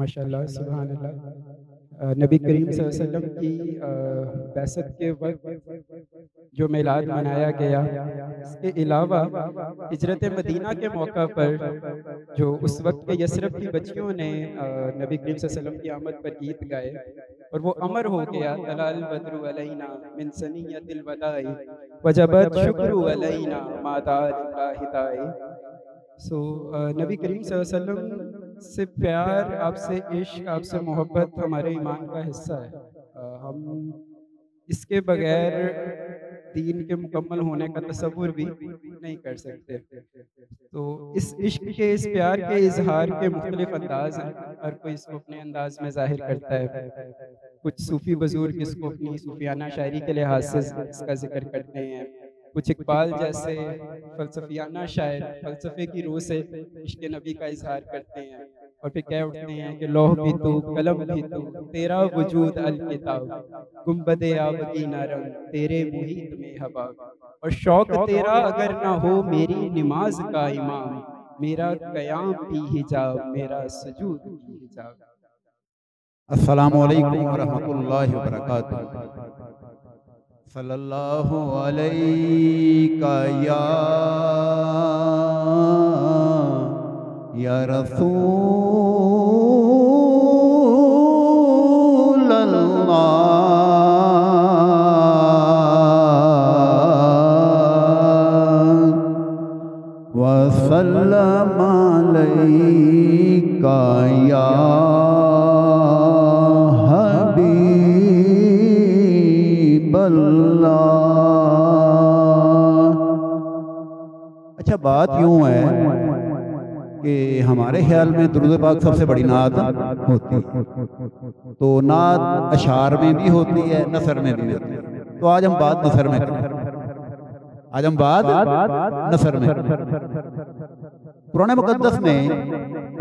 ماشاءاللہ سبحان اللہ۔ نبی کریم صلی اللہ علیہ وسلم کی بیست کے وقت جو میلاد منایا گیا اس کے علاوہ ہجرت مدینہ کے موقع پر جو اس وقت کے یسرف کی بچیوں نے نبی کریم صلی اللہ علیہ وسلم کی آمد پر گیت گائے اور وہ امر ہو گیا تلال بدر علینا من سنیت الودائی وجبت شکر علینا مادار ہدائی سو نبی کریم صلی اللہ علیہ وسلم سے پیار آپ سے عشق، آپ سے محبت ہمارے ایمان کا حصہ ہے۔ ہم اس کے بغیر دین کے مکمل ہونے کا تصور بھی نہیں کر سکتے۔ تو اس عشق کے، اس پیار کے اظہار کے مختلف انداز ہیں۔ ہر کوئی اس کو اپنے انداز میں ظاہر کرتا ہے۔ کچھ صوفی بزرگ اس کو اپنی صوفیانہ شاعری کے لحاظ سے اس کا ذکر کرتے ہیں۔ کچھ اقبال جیسے فلسفیانہ شاعر فلسفے کی روح سے عشق نبی کا اظہار کرتے ہیں اور پھر کہہ اٹھتے ہیں کہ لوح بھی تو قلم بھی تو تیرا وجود الکتاب گنبد آبگی نرم تیرے محیط میں ہوا۔ اور شوق تیرا اگر نہ ہو میری نماز کا امام میرا قیام بھی حجاب میرا سجود بھی حجاب۔ السلام علیکم ورحمۃ اللہ وبرکاتہ۔ صلى الله عليك يا يا رسول الله. وسلم عليك يا بات یوں ہے کہ ہمارے خیال میں درود پاک سب سے بڑی نعت ہوتی ہے۔ تو نعت اشعار میں بھی ہوتی ہے، نثر میں بھی ہوتی ہے۔ تو آج ہم بات نثر میں کریں۔ آج ہم بات نثر میں قرآن مقدس میں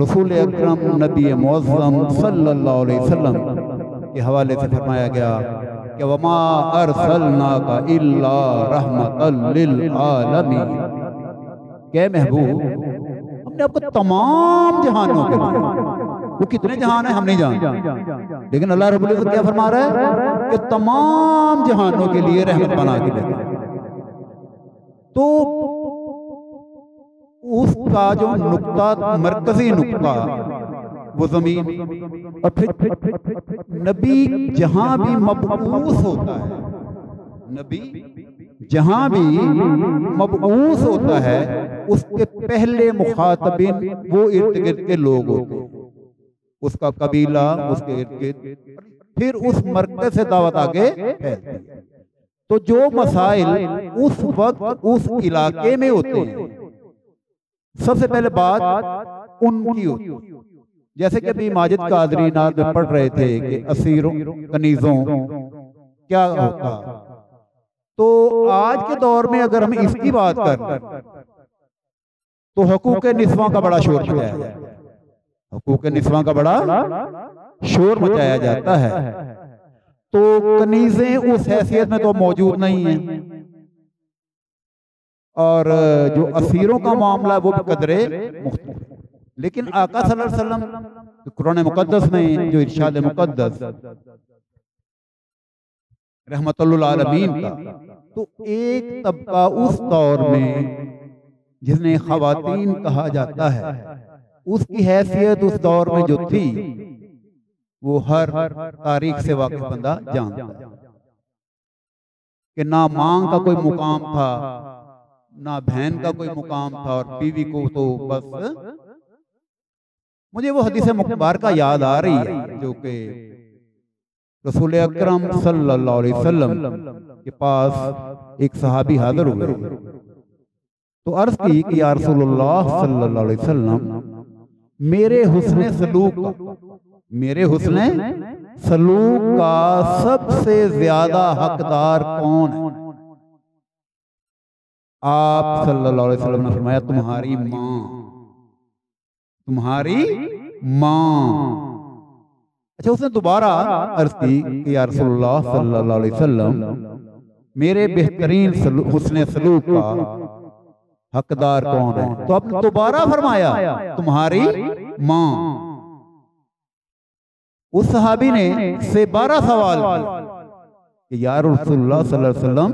رسول اکرم نبی معظم صلی اللہ علیہ وسلم کے حوالے سے فرمایا گیا کہ وما ارسلناک الا رحمت للعالمین کہ محبوب، ہم نے آپ کو تمام جہانوں کے وہ کتنے جہان ہیں ہم نہیں جانتے، لیکن اللہ رب العزت کیا فرما رہا ہے کہ تمام جہانوں کے لیے رحمت بنا کے دیتا ہے۔ تو اس کا جو نقطہ، مرکزی نقطہ، وہ زمین، اور پھر نبی جہاں بھی مبعوث ہوتا ہے، نبی جہاں بھی مبعوث ہوتا ہے، اس کے پہلے مخاطبین وہ ارد گرد کے لوگ ہوتے ہیں۔ اس کا قبیلہ، اس کے ارد گرد۔ پھر اس مرکز سے دعوت آگے پھیلتی ہے۔ تو جو مسائل اس وقت اس علاقے میں ہوتے ہیں، سب سے پہلے بات ان کی ہوتی ہے۔ جیسے کہ ابھی ماجد قادری ناد میں پڑھ رہے تھے کہ اسیروں، کنیزوں، کیا ہوتا؟ تو آج کے دور میں اگر ہم اس کی بات کر تو حقوق نسواں کا بڑا شور مچایا جائے حقوق نسواں کا بڑا شور مچایا جاتا ہے۔ تو کنیزیں اس حیثیت میں تو موجود نہیں ہیں۔ اور جو اسیروں کا معاملہ ہے وہ بھی قدرے مختلف۔ لیکن آقا صلی اللہ علیہ وسلم قرآن مقدس میں جو ارشاد مقدس، رحمت اللہ عالمین کا تو ایک طبقہ اس دور میں جس نے خواتین کہا جاتا ہے اس کی حیثیت اس دور میں جو تھی وہ ہر تاریخ سے واقف بندہ جانتا ہے کہ نہ مانگ کا کوئی مقام تھا نہ بہن کا کوئی مقام تھا اور بیوی کو تو بس۔ مجھے وہ حدیث مبارکہ یاد آ رہی ہے جو کہ رسول اکرم صلی اللہ علیہ وسلم کے پاس ایک صحابی حاضر ہوئے۔ تو عرض کی کہ یا رسول اللہ صلی اللہ علیہ وسلم، میرے حسن سلوک، میرے حسن سلوک کا سب سے زیادہ حقدار کون ہے؟ آپ صلی اللہ علیہ وسلم نے فرمایا، تمہاری ماں۔ تمہاری ماں۔ اچھا اس نے دوبارہ عرض کی کہ یا رسول اللہ صلی اللہ علیہ وسلم، میرے بہترین حسن سلوک کا حقدار کون ہے؟ تو اب دوبارہ فرمایا، تمہاری ماں۔ اس صحابی نے سے بارہ سوال کہ یا رسول اللہ صلی اللہ علیہ وسلم،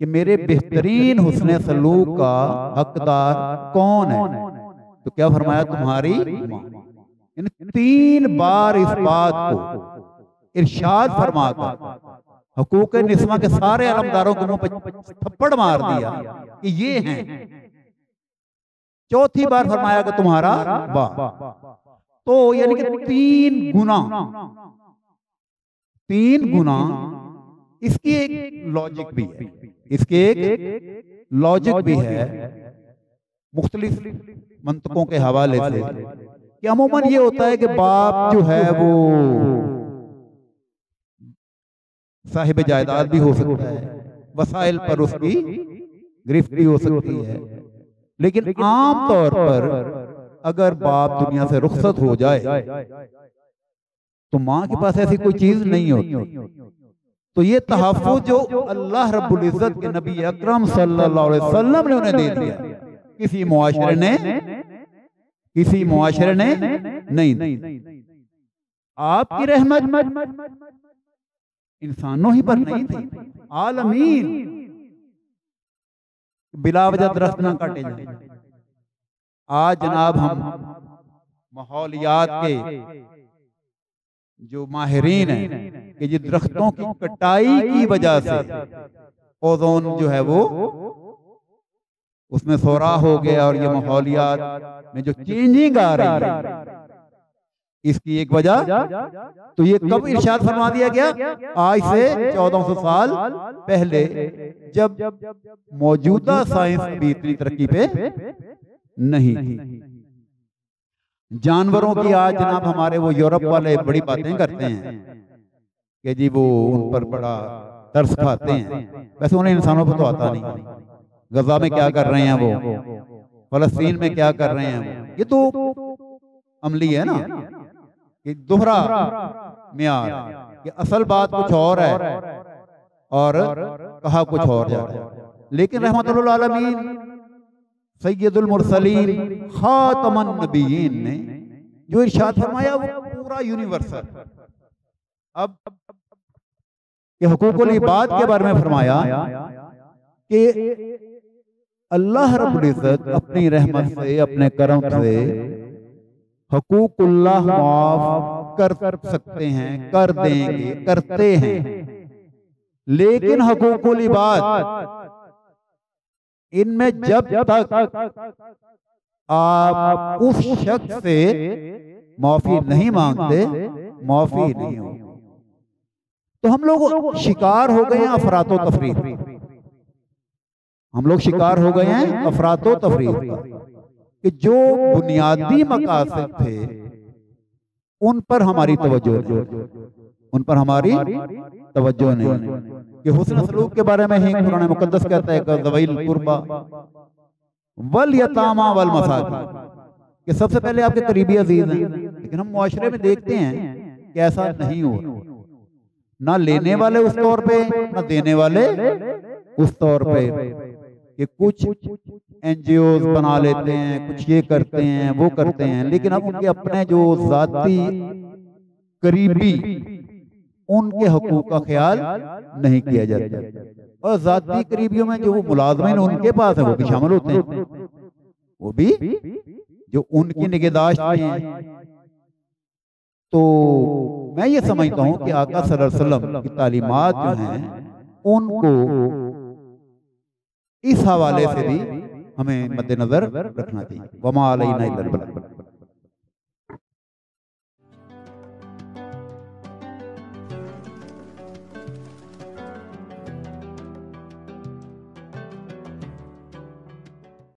کہ میرے بہترین حسن سلوک کا حقدار کون ہے؟ تو کیا فرمایا؟ تمہاری ماں۔ یعنی تین بار اس بات کو ارشاد فرما کر حقوق نسمہ کے سارے علمداروں کو تھپڑ مار دیا کہ یہ ہیں۔ چوتھی بار فرمایا کہ تمہارا با تو یعنی کہ تین گنا تین گنا اس کی ایک لاجک بھی ہے۔ اس کی ایک لاجک بھی ہے۔ مختلف منطقوں کے حوالے سے کہ عموماً یہ ہوتا ہے کہ باپ جو ہے وہ صاحب جائیداد بھی ہو سکتا ہے، وسائل پر اس کی گرفت بھی ہو سکتی ہے۔ لیکن عام طور پر اگر باپ دنیا سے رخصت ہو جائے تو ماں کے پاس ایسی کوئی چیز نہیں ہوتی۔ تو یہ تحفظ جو اللہ رب العزت کے نبی اکرم صلی اللہ علیہ وسلم نے انہیں دے دیا، کسی معاشرے نے کسی معاشرے نے؟ نہیں۔ آپ کی رحمت؟ انسانوں ہی پر نہیں تھی عالمین۔ بلا وجہ درخت نہ کاٹے جائیں۔ آج جناب ہم ماحولیات کے جو ماہرین ہیں کہ یہ درختوں کی کٹائی کی وجہ سے اوزون جو ہے وہ اس میں سورا ہو گیا اور یہ ماحولیات میں جو چینجنگ آ رہی ہے، اس کی ایک وجہ تو یہ کب ارشاد فرما دیا گیا؟ آج سے چودہ سو سال پہلے، جب موجودہ سائنس بھی اتنی ترقی پہ نہیں جانوروں کی آج جناب ہمارے وہ یورپ والے بڑی باتیں کرتے ہیں کہ جی وہ ان پر بڑا ترس کھاتے ہیں۔ ویسے انہیں انسانوں پر تو آتا نہیں۔ غزہ میں کیا کر رہے ہیں وہ؟ فلسطین میں کیا کر رہے ہیں یہ تو عملی ہے نا؟ کہ دوہرا معیار کہ اصل بات کچھ اور ہے اور کہا کچھ اور جا رہا ہے۔ لیکن رحمت اللہ العالمین، سید المرسلین، خاتم النبیین نے جو ارشاد فرمایا وہ پورا یونیورسل۔ اب کہ حقوق العباد کے بارے میں فرمایا کہ اللہ رب العزت اپنی رحمت سے، اپنے کرم سے حقوق اللہ معاف کر سکتے ہیں، کر دیں گے، کرتے ہیں۔ لیکن حقوق العباد، ان میں جب تک آپ اس شخص سے معافی نہیں مانگتے، معافی نہیں ہو تو ہم لوگ شکار ہو گئے ہیں افراد و تفریح ہم لوگ شکار ہو گئے ہیں افراد و تفریح کہ جو بنیادی مقاصد تھے، ان پر ہماری توجہ ان پر ہماری توجہ نہیں۔ کہ حسن سلوک کے بارے میں ہی قرآن مقدس کہتا ہے کہ قربا والیتاما والمساکی کہ سب سے پہلے آپ کے قریبی عزیز ہیں، لیکن ہم معاشرے میں دیکھتے ہیں کہ ایسا نہیں ہو نہ لینے والے اس طور پہ، نہ دینے والے اس طور پہ۔ کہ کچھ این جی اوز بنا لیتے ہیں، کچھ یہ کرتے ہیں، وہ کرتے ہیں، لیکن اب ان کے اپنے جو ذاتی قریبی، ان کے حقوق کا خیال نہیں کیا جاتا۔ اور ذاتی قریبیوں میں جو ملازمین ان کے پاس ہیں، وہ بھی شامل ہوتے ہیں۔ وہ بھی جو ان کی نگہداشت میں ہیں۔ تو میں یہ سمجھتا ہوں کہ آقا صلی اللہ علیہ وسلم کی تعلیمات جو ہیں، ان کو اس حوالے سے بھی ہمیں مد نظر رکھنا چاہیے۔ وما علینا الا البلاغ۔